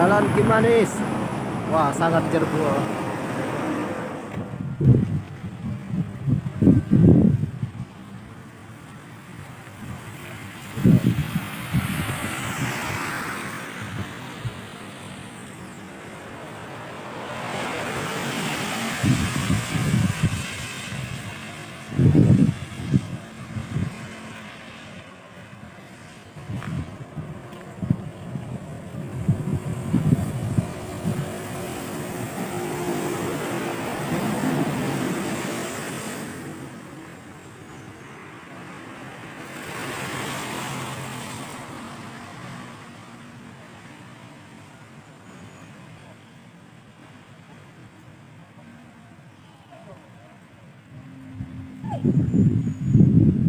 Jalan Kimanis. Wah, sangat jerbu. もう。